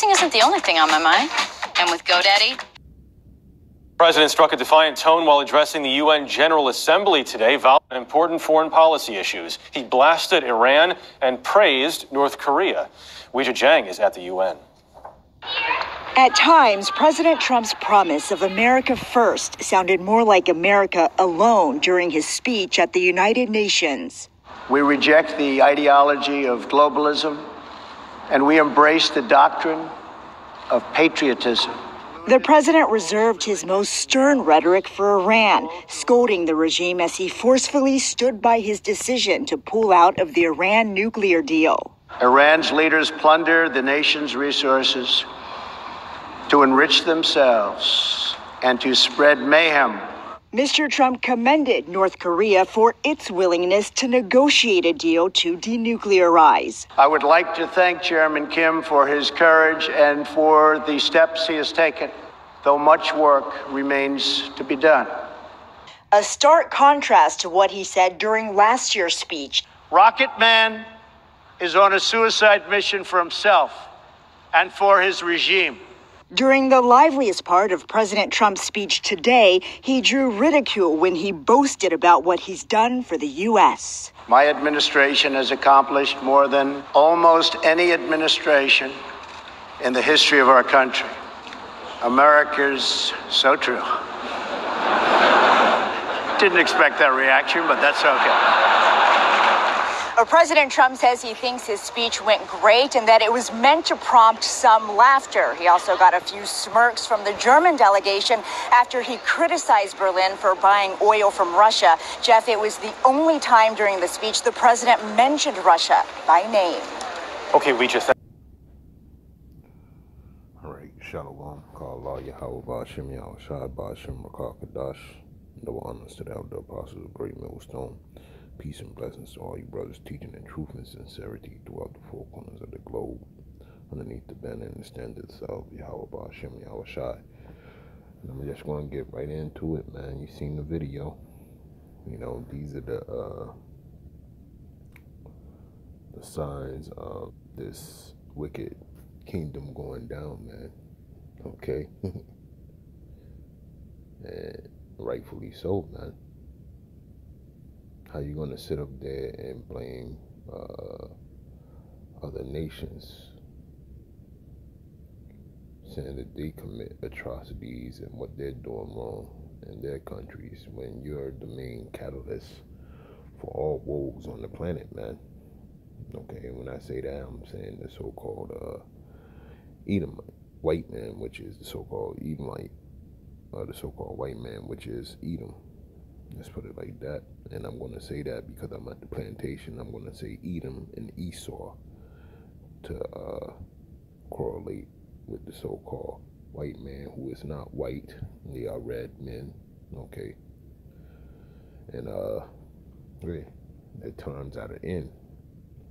Boxing isn't the only thing on my mind. And with GoDaddy, the President struck a defiant tone while addressing the UN General Assembly today, vowing important foreign policy issues. He blasted Iran and praised North Korea. Weijia Jiang is at the UN. At times, President Trump's promise of America first sounded more like America alone during his speech at the United Nations. We reject the ideology of globalism and we embrace the doctrine of patriotism. The president reserved his most stern rhetoric for Iran, scolding the regime as he forcefully stood by his decision to pull out of the Iran nuclear deal. Iran's leaders plunder the nation's resources to enrich themselves and to spread mayhem. Mr. Trump commended North Korea for its willingness to negotiate a deal to denuclearize. I would like to thank Chairman Kim for his courage and for the steps he has taken, though much work remains to be done. A stark contrast to what he said during last year's speech. Rocket Man is on a suicide mission for himself and for his regime. During the liveliest part of President Trump's speech today, he drew ridicule when he boasted about what he's done for the U.S. My administration has accomplished more than almost any administration in the history of our country. America's so true. Didn't expect that reaction, but that's okay. President Trump says he thinks his speech went great and that it was meant to prompt some laughter. He also got a few smirks from the German delegation after he criticized Berlin for buying oil from Russia. Jeff, it was the only time during the speech the president mentioned Russia by name. Okay, we just. All right, Shalom, Kala Yahweh Bashim Yahushai Bashim Rakakadash, the honors to the elder apostles of Great Millstone. Peace and blessings to all you brothers teaching in truth and sincerity throughout the four corners of the globe. Underneath the banner and the standards of Yahweh Hashem Yahweh Shai. And I'm just going to get right into it, man. You've seen the video. You know, these are the uh, the signs of this wicked kingdom going down, man. Okay. and rightfully so, man how you gonna sit up there and blame uh, other nations saying that they commit atrocities and what they're doing wrong in their countries when you're the main catalyst for all woes on the planet, man. Okay, when I say that, I'm saying the so-called uh, white man, which is the so-called Edomite, uh, the so-called white man, which is Edom. Let's put it like that. And I'm going to say that because I'm at the plantation. I'm going to say Edom and Esau to uh, correlate with the so-called white man who is not white. They are red men. Okay. And uh, yeah, at times at an end,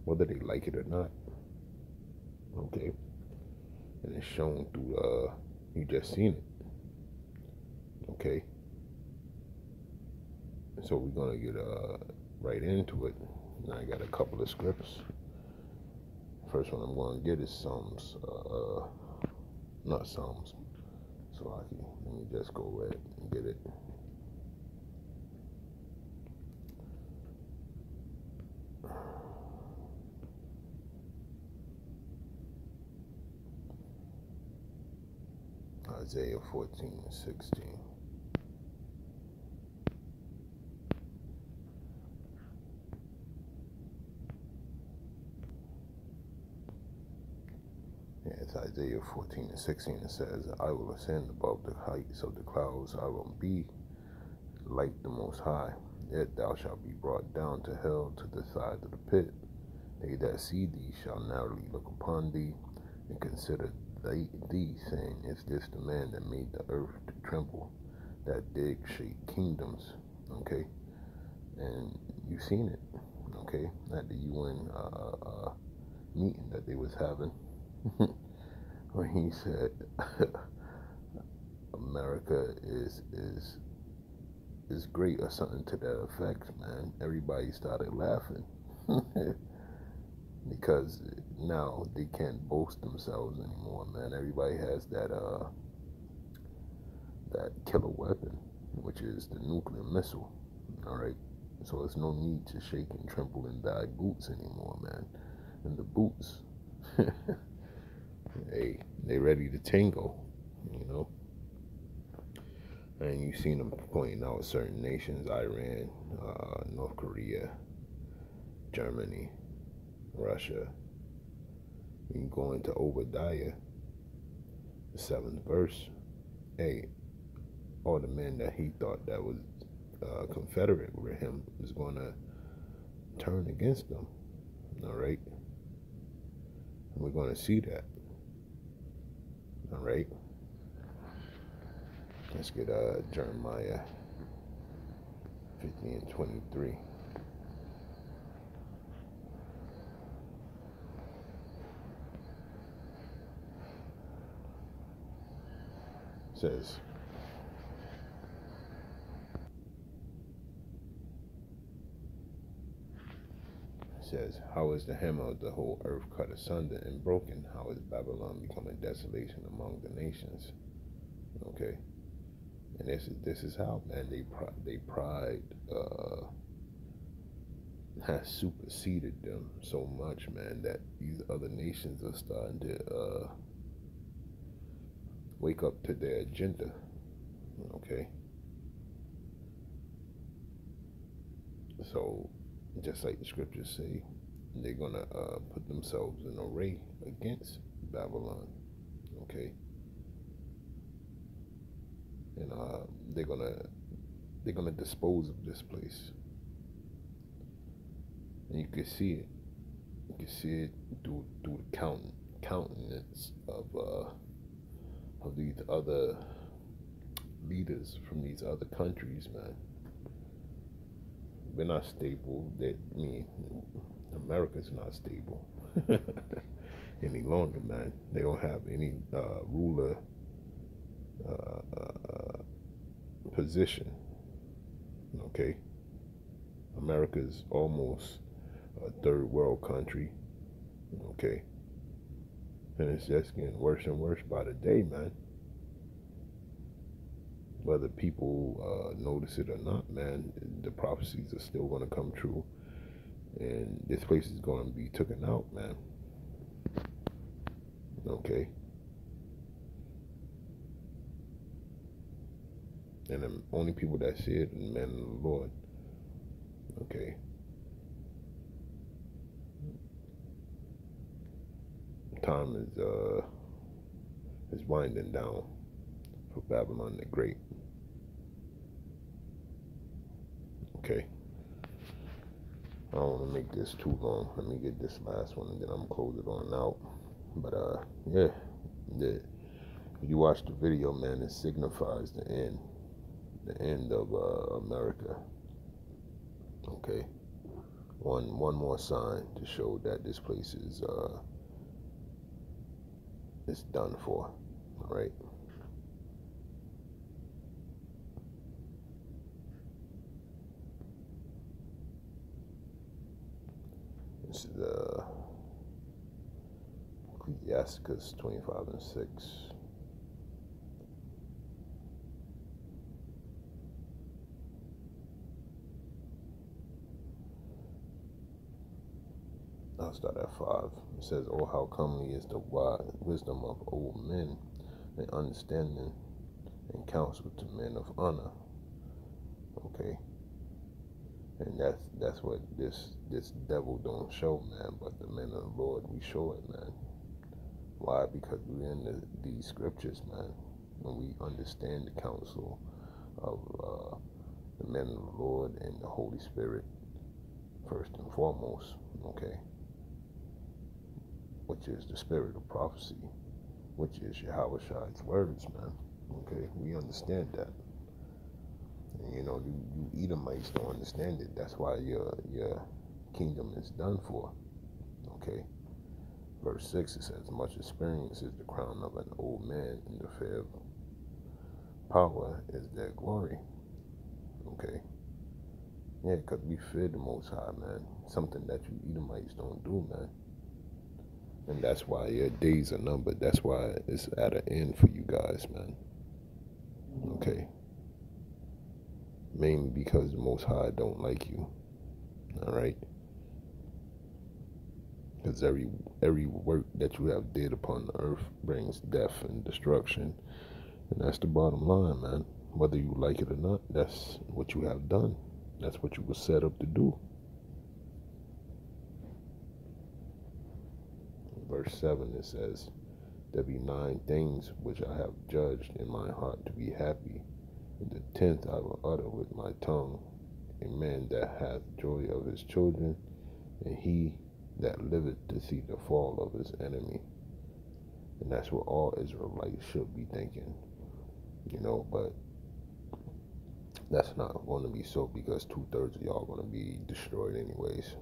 whether they like it or not. Okay. And it's shown through, uh, you just seen it. Okay so we're gonna get uh, right into it. And I got a couple of scripts. First one I'm gonna get is Psalms, uh, not Psalms. So I can let me just go ahead and get it. Isaiah 14, 16. Isaiah 14 and 16 It says, I will ascend above the heights of the clouds, I will be like the Most High. Yet thou shalt be brought down to hell to the side of the pit. They that see thee shall narrowly look upon thee and consider they, thee, saying, Is this the man that made the earth to tremble, that did shake kingdoms? Okay? And you've seen it, okay? At the UN uh, uh, meeting that they was having. when he said America is is is great or something to that effect, man. Everybody started laughing. because now they can't boast themselves anymore, man. Everybody has that uh that killer weapon, which is the nuclear missile. All right, so there's no need to shake and tremble and bag boots anymore, man. And the boots, hey, they ready to tango, you know. And you've seen them pointing out certain nations: Iran, uh, North Korea, Germany, Russia. You go into Obadiah, the seventh verse. Hey, all the men that he thought that was uh, Confederate with him was going to turn against them. All right? And we're going to see that. Right? Let's get uh, Jeremiah 50 and 23. says, says, How is the hammer of the whole earth cut asunder and broken? How is Babylon become a desolation among the nations? Okay. And this is this is how man they pride they pride uh, has superseded them so much, man, that these other nations are starting to uh, wake up to their agenda. Okay. So, just like the scriptures say, they're gonna uh, put themselves in array against Babylon. Okay. And uh, they're gonna they're gonna dispose of this place. And you can see it. You can see it through through the count, countenance of uh, of these other leaders from these other countries, man. We're not stable. That I mean, America's not stable any longer, man. They don't have any uh, ruler uh, uh, position. Okay, America's almost a third world country. Okay, and it's just getting worse and worse by the day, man. Whether people uh, notice it or not, man, the prophecies are still going to come true. And this place is going to be taken out, man. Okay. And the only people that see it are men of the Lord. Okay. time is uh is winding down for Babylon the Great. Okay. I don't want to make this too long. Let me get this last one and then I'm close it on out. But uh yeah, the if you watch the video, man, it signifies the end, the end of uh, America. Okay, one one more sign to show that this place is uh, it's done for. All right. This is uh, Ecclesiasticus 25 and 6. I'll start at 5. It says, Oh, how comely is the wise wisdom of old men, and understanding and counsel to men of honor. Okay. And that's that's what this this devil don't show, man. But the men of the Lord, we show it, man. Why? Because we're in the, these scriptures, man. When we understand the counsel of uh, the men of the Lord and the Holy Spirit, first and foremost, okay which is the spirit of prophecy, which is Yahweh Shai's words, man. Okay, we understand that. And, you know, you, you Edomites don't understand it. That's why your your kingdom is done for. Okay. Verse 6 it says, Much experience is the crown of an old man, and the fear of power is their glory. Okay. Yeah, because we fear the Most High, man. Something that you Edomites don't do, man. And that's why your days are numbered. That's why it's at an end for you guys, man. Okay. Mainly because the Most High don't like you. All right. Because every every work that you have did upon the earth brings death and destruction, and that's the bottom line, man. Whether you like it or not, that's what you have done. That's what you were set up to do. Verse 7 it says, There be nine things which I have judged in my heart to be happy. And the tenth I will utter with my tongue. A man that hath joy of his children, and he that liveth to see the fall of his enemy. And that's what all Israelites should be thinking. You know, but that's not going to be so because two thirds of y'all going to be destroyed anyways.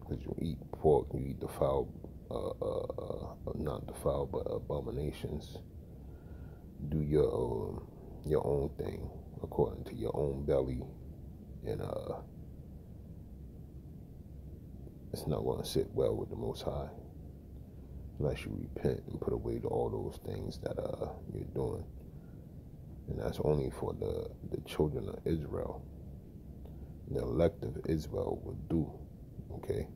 Because you eat pork, you eat the foul, uh, uh, uh, not the foul, but abominations. Do your um, your own thing according to your own belly, and uh, it's not going to sit well with the Most High unless you repent and put away all those things that uh, you're doing. And that's only for the, the children of Israel. The elect of Israel will do. Okay?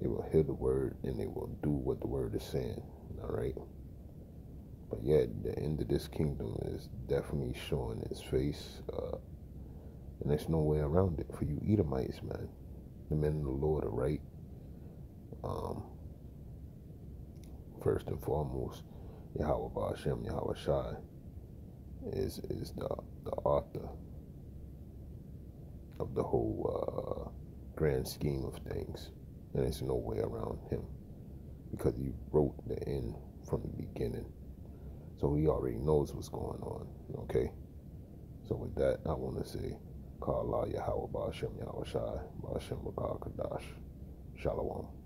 They will hear the word and they will do what the word is saying. All right? But yet, the end of this kingdom is definitely showing its face. Uh, and there's no way around it for you Edomites, man. The men of the Lord are right. Um, first and foremost, Yahweh Hashem, Yahweh Shai is is the the author of the whole uh, grand scheme of things, and there's no way around him because he wrote the end from the beginning, so he already knows what's going on. Okay, so with that, I want to say, Kala Yahweh Ba'ashem Yahweh Shai Ba'ashem Kadash Shalom.